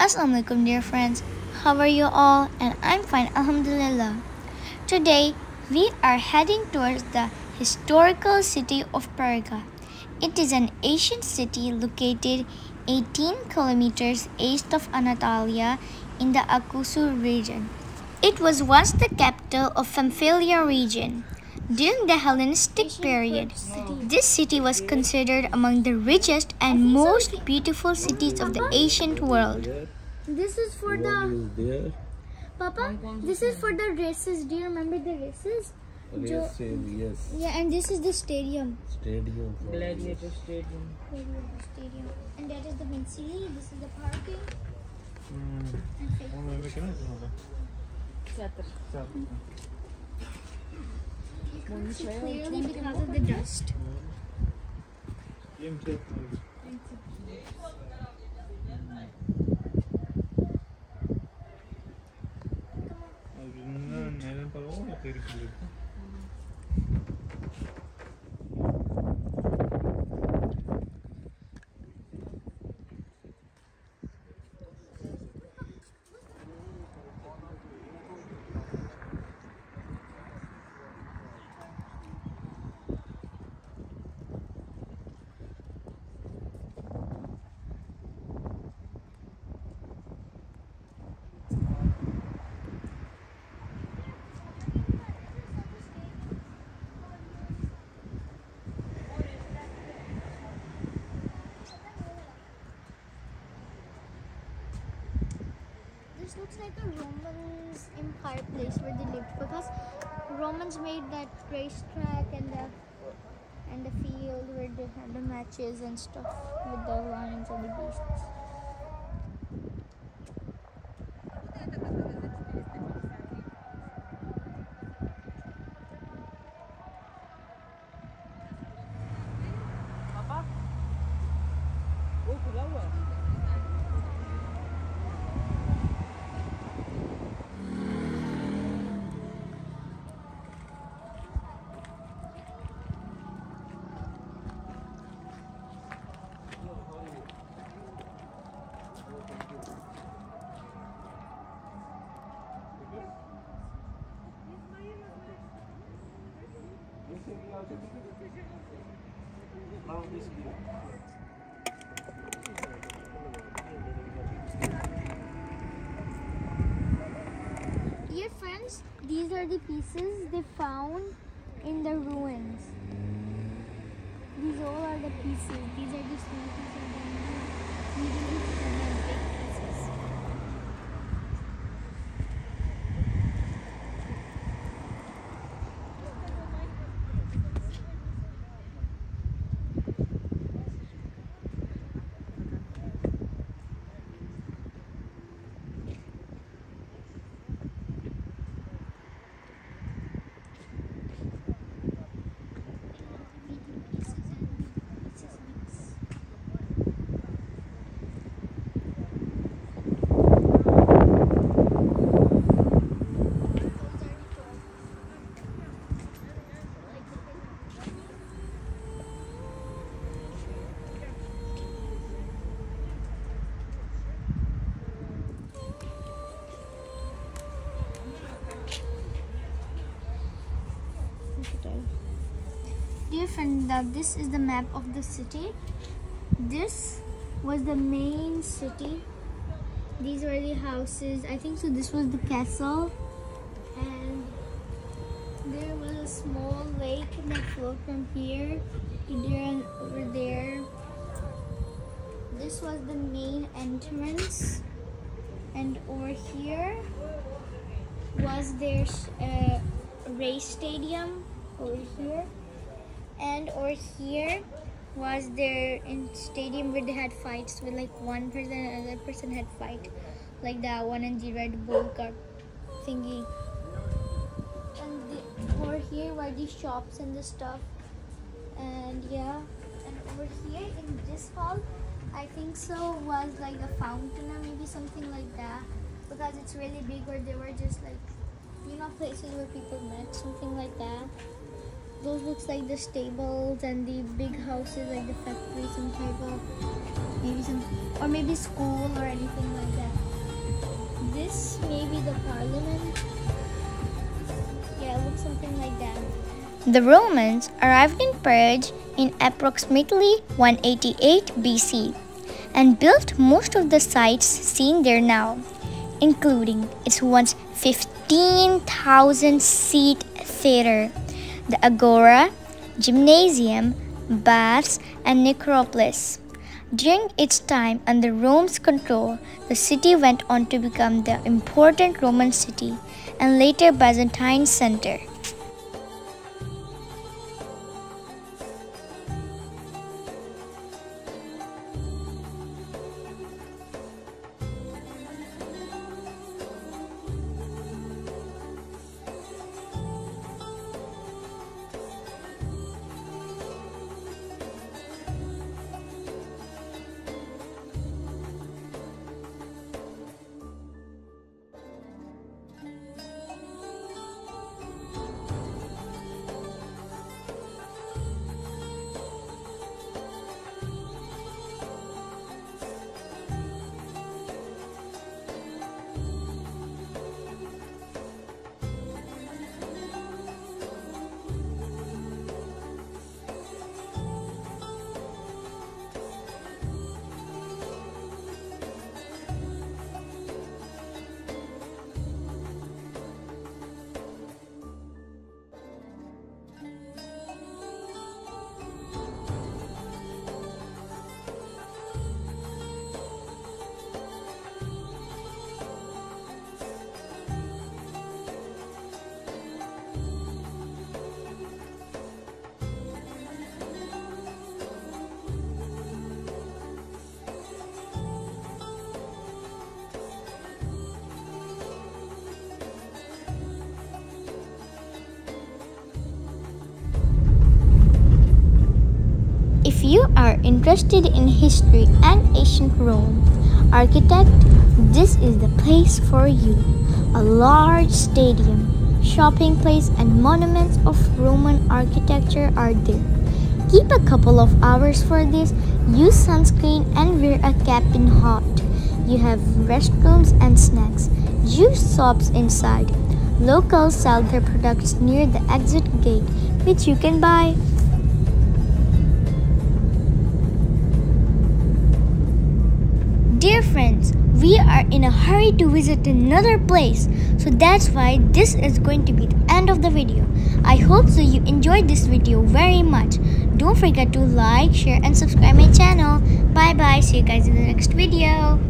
Assalamualaikum dear friends. How are you all? And I'm fine, Alhamdulillah. Today we are heading towards the historical city of Perga. It is an ancient city located 18 kilometers east of Antalya in the Akusur region. It was once the capital of Pamphylia region. During the Hellenistic period, this city was considered among the richest and most beautiful cities of the ancient world. This is for the. Papa. This is for the races. Do you remember the races? Race save, yes. Yeah, and this is the stadium. Stadium. for Gladiator Stadium. Gladiator Stadium. And that is the main city. This is the parking. Hmm. You can't see clearly because of the dust. This looks like a Romans empire place where they lived because Romans made that racetrack and the and the field where they had the matches and stuff with the lions and the beasts. Dear friends, these are the pieces they found in the ruins. These all are the pieces. These are the small pieces and the medium pieces and the big pieces. Medium pieces and pieces mix. Dear friend, now this is the map of the city. This was the main city. These were the houses. I think so. This was the castle, and there was a small lake that flowed from here to there and over there. This was the main entrance, and over here was their uh, race stadium over here and over here was their in stadium where they had fights with like one person and another person had fight like that one in the red bull cup thingy. And the, over here were the shops and the stuff. And yeah and over here in this hall I think so was like a fountain or maybe something like that because it's really big where they were just like you know places where people met something like that those looks like the stables and the big houses like the factory some type of maybe some or maybe school or anything like that. This may be the parliament. Yeah it looks something like that. The Romans arrived in Perge in approximately 188 BC and built most of the sites seen there now, including its once 15,000 seat theater, the Agora, Gymnasium, Baths, and Necropolis. During its time under Rome's control, the city went on to become the important Roman city and later Byzantine center. Are interested in history and ancient Rome architect, this is the place for you. A large stadium, shopping place, and monuments of Roman architecture are there. Keep a couple of hours for this, use sunscreen, and wear a cap in hot. You have restrooms and snacks, juice shops inside. Locals sell their products near the exit gate, which you can buy. Dear friends, we are in a hurry to visit another place, so that's why this is going to be the end of the video. I hope so you enjoyed this video very much. Don't forget to like, share and subscribe my channel. Bye bye, see you guys in the next video.